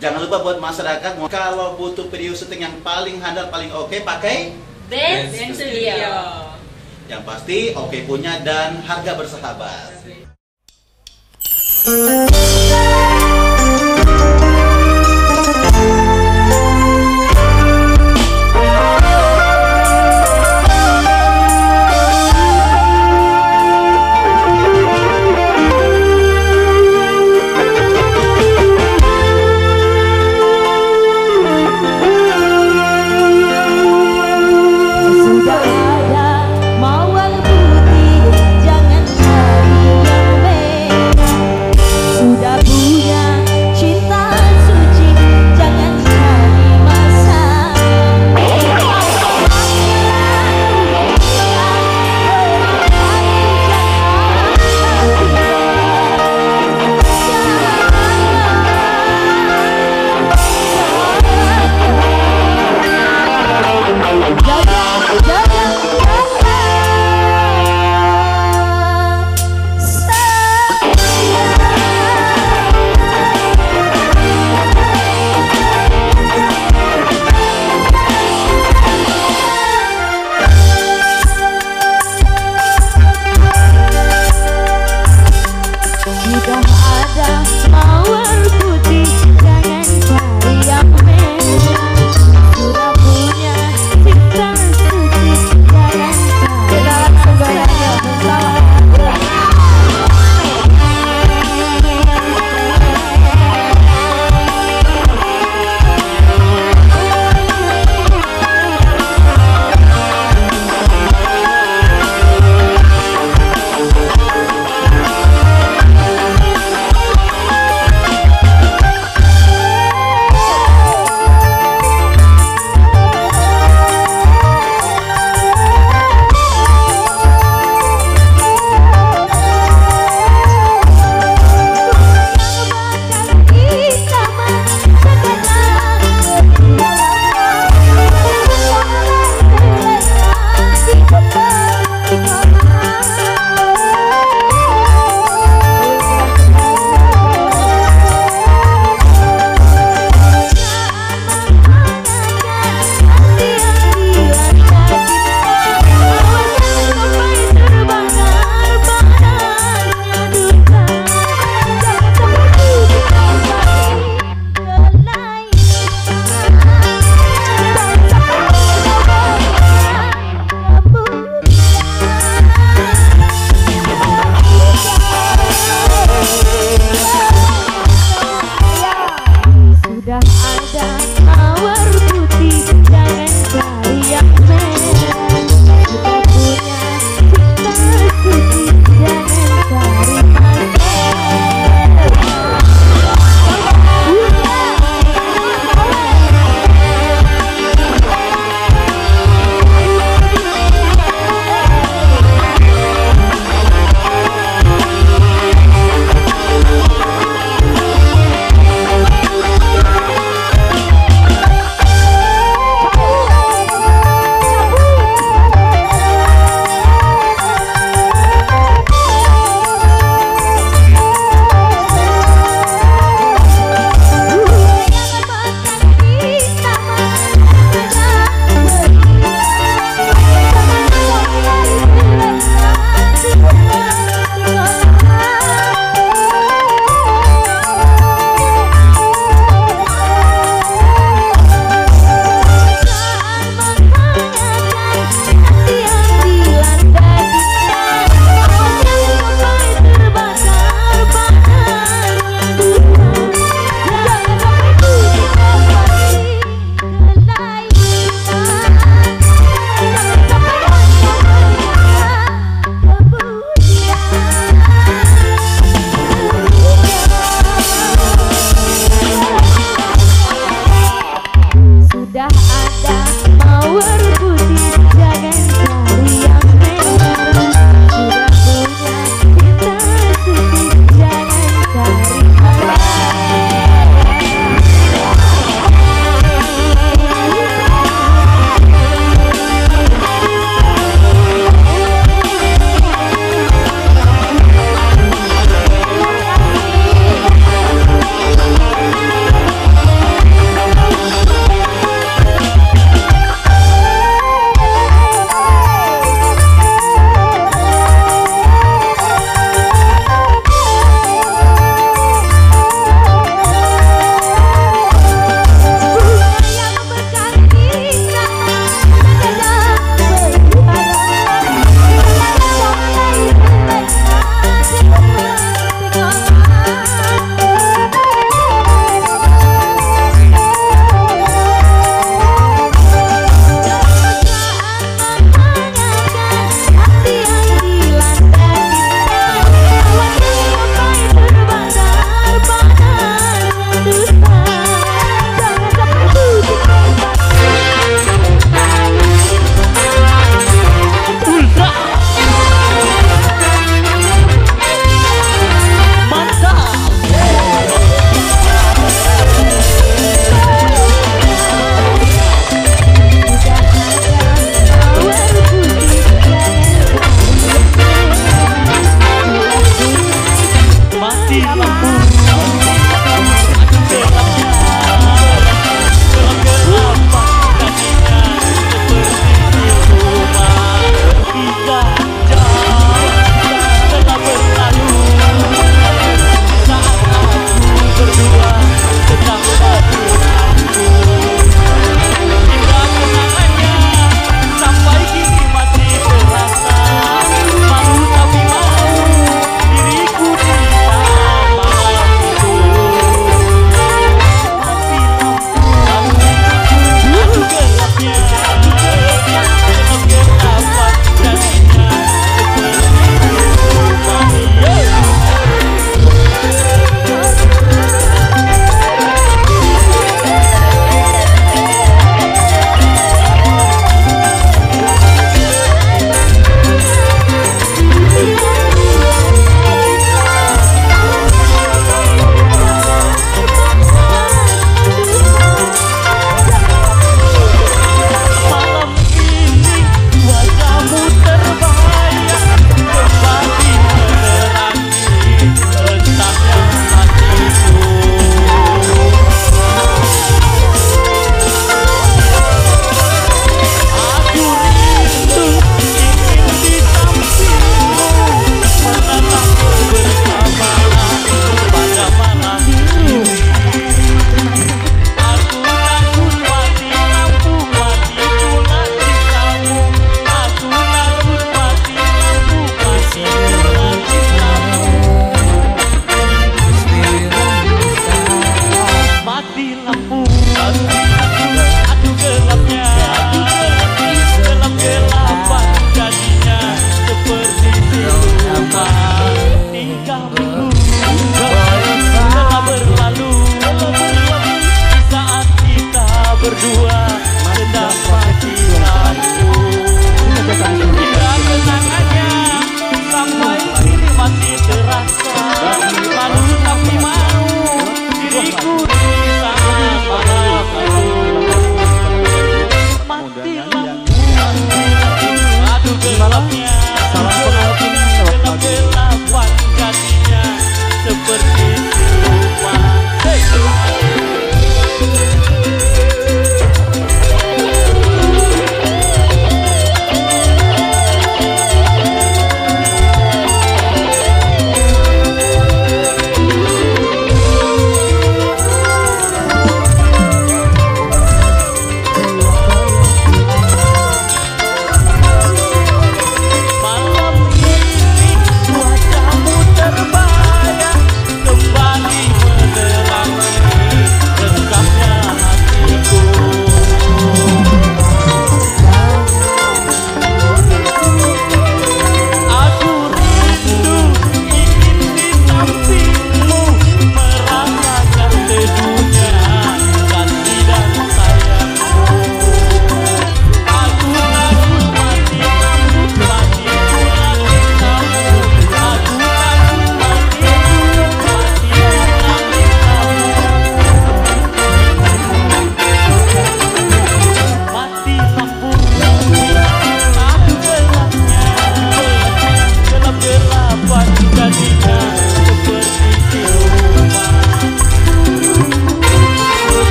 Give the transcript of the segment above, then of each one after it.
Jangan lupa buat masyarakat kalau butuh video syuting yang paling handal, paling oke, pakai Dance Dance Studio. yang pasti oke punya dan harga bersahabat.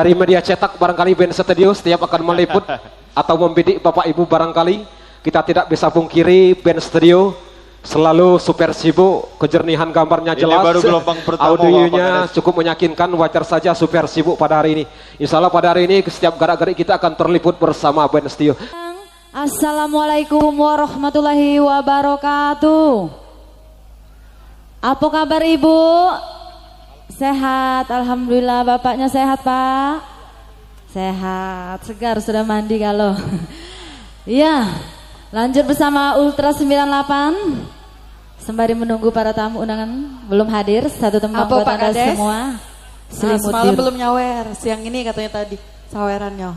Dari media cetak barangkali band studio setiap akan meliput atau membidik Bapak Ibu barangkali. Kita tidak bisa pungkiri band studio selalu super sibuk kejernihan gambarnya Ini jelas baru gelombang pertama, audionya cukup meyakinkan wajar saja super sibuk pada hari ini. Insya Allah pada hari ini setiap gerak-gerik kita akan terliput bersama band studio Assalamualaikum warahmatullahi wabarakatuh. Apa kabar ibu? Sehat, Alhamdulillah bapaknya sehat pak Sehat, segar sudah mandi kalau Iya, lanjut bersama Ultra 98 Sembari menunggu para tamu undangan belum hadir Satu tempat Apa, buat Pak anda Kades? semua Nah, Selimut semalam belum nyawer, siang ini katanya tadi sawerannya.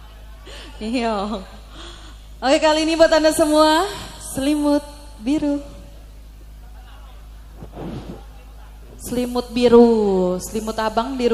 iya. Oke kali ini buat anda semua selimut biru. Selimut biru, selimut abang di